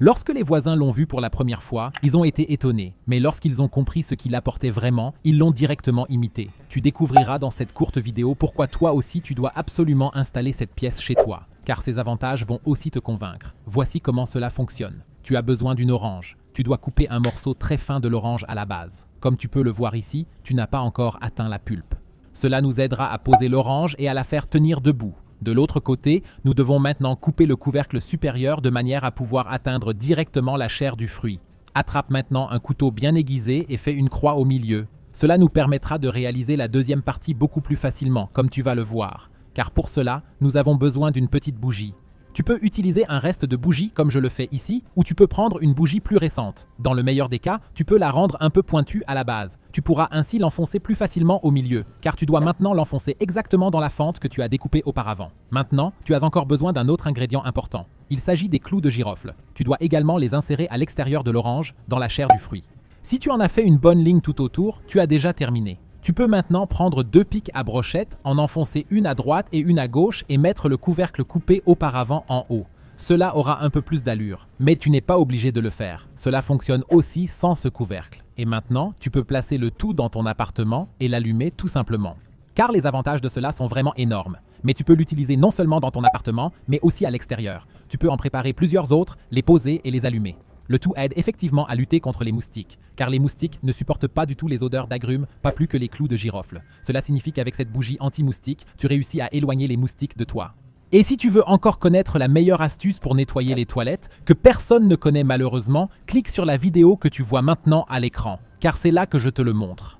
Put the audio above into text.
Lorsque les voisins l'ont vu pour la première fois, ils ont été étonnés, mais lorsqu'ils ont compris ce qu'il apportait vraiment, ils l'ont directement imité. Tu découvriras dans cette courte vidéo pourquoi toi aussi tu dois absolument installer cette pièce chez toi, car ses avantages vont aussi te convaincre. Voici comment cela fonctionne. Tu as besoin d'une orange. Tu dois couper un morceau très fin de l'orange à la base. Comme tu peux le voir ici, tu n'as pas encore atteint la pulpe. Cela nous aidera à poser l'orange et à la faire tenir debout. De l'autre côté, nous devons maintenant couper le couvercle supérieur de manière à pouvoir atteindre directement la chair du fruit. Attrape maintenant un couteau bien aiguisé et fais une croix au milieu. Cela nous permettra de réaliser la deuxième partie beaucoup plus facilement, comme tu vas le voir. Car pour cela, nous avons besoin d'une petite bougie. Tu peux utiliser un reste de bougie comme je le fais ici, ou tu peux prendre une bougie plus récente. Dans le meilleur des cas, tu peux la rendre un peu pointue à la base. Tu pourras ainsi l'enfoncer plus facilement au milieu, car tu dois maintenant l'enfoncer exactement dans la fente que tu as découpée auparavant. Maintenant, tu as encore besoin d'un autre ingrédient important. Il s'agit des clous de girofle. Tu dois également les insérer à l'extérieur de l'orange, dans la chair du fruit. Si tu en as fait une bonne ligne tout autour, tu as déjà terminé. Tu peux maintenant prendre deux pics à brochette, en enfoncer une à droite et une à gauche et mettre le couvercle coupé auparavant en haut. Cela aura un peu plus d'allure, mais tu n'es pas obligé de le faire. Cela fonctionne aussi sans ce couvercle. Et maintenant, tu peux placer le tout dans ton appartement et l'allumer tout simplement. Car les avantages de cela sont vraiment énormes. Mais tu peux l'utiliser non seulement dans ton appartement, mais aussi à l'extérieur. Tu peux en préparer plusieurs autres, les poser et les allumer. Le tout aide effectivement à lutter contre les moustiques, car les moustiques ne supportent pas du tout les odeurs d'agrumes, pas plus que les clous de girofle. Cela signifie qu'avec cette bougie anti-moustique, tu réussis à éloigner les moustiques de toi. Et si tu veux encore connaître la meilleure astuce pour nettoyer les toilettes, que personne ne connaît malheureusement, clique sur la vidéo que tu vois maintenant à l'écran, car c'est là que je te le montre.